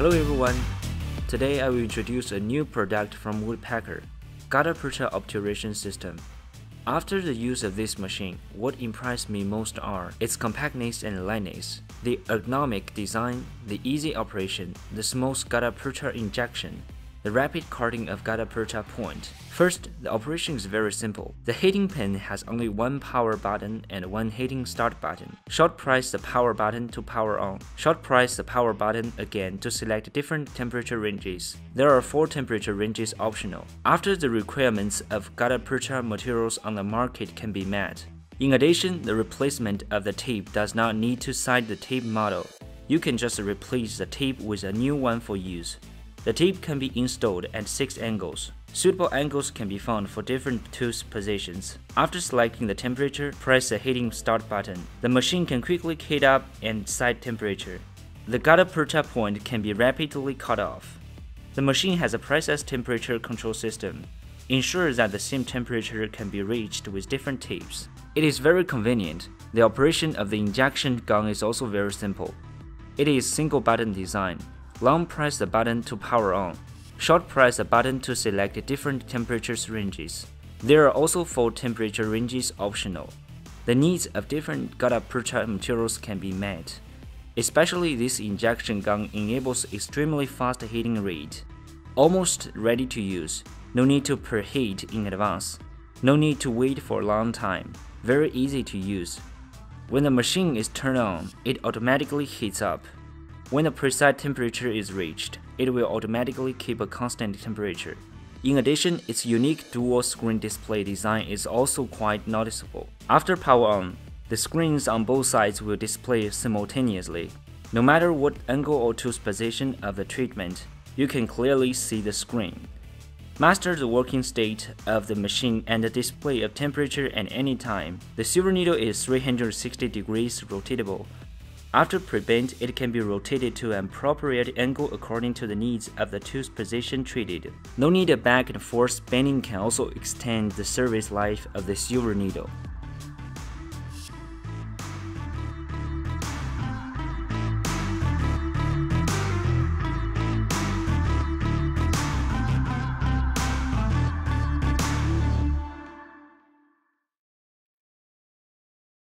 Hello everyone. Today I will introduce a new product from Woodpecker, Gutta Percha Obturation System. After the use of this machine, what impressed me most are its compactness and lightness, the ergonomic design, the easy operation, the smooth gutta percha injection, the rapid cutting of gutta percha point. First, the operation is very simple. The heating pin has only one power button and one heating start button. Short press the power button to power on. Short press the power button again to select different temperature ranges. There are four temperature ranges optional. After the requirements of gutta percha materials on the market can be met. In addition, the replacement of the tape does not need to cite the tape model. You can just replace the tape with a new one for use. The tape can be installed at 6 angles. Suitable angles can be found for different tooth positions. After selecting the temperature, press the heating start button. The machine can quickly heat up and set temperature. The gutta percha point can be rapidly cut off. The machine has a precise temperature control system. Ensure that the same temperature can be reached with different tapes. It is very convenient. The operation of the injection gun is also very simple. It is single button design. Long press the button to power on. Short press the button to select different temperature ranges. There are also four temperature ranges optional. The needs of different gutta percha materials can be met. Especially this injection gun enables extremely fast heating rate. Almost ready to use. No need to preheat in advance. No need to wait for a long time. Very easy to use. When the machine is turned on, it automatically heats up. When the precise temperature is reached, it will automatically keep a constant temperature. In addition, its unique dual screen display design is also quite noticeable. After power on, the screens on both sides will display simultaneously. No matter what angle or tooth position of the treatment, you can clearly see the screen. Master the working state of the machine and the display of temperature at any time. The silver needle is 360 degrees rotatable, after pre-bent, it can be rotated to an appropriate angle according to the needs of the tooth position treated. No need a back and forth bending can also extend the service life of the silver needle.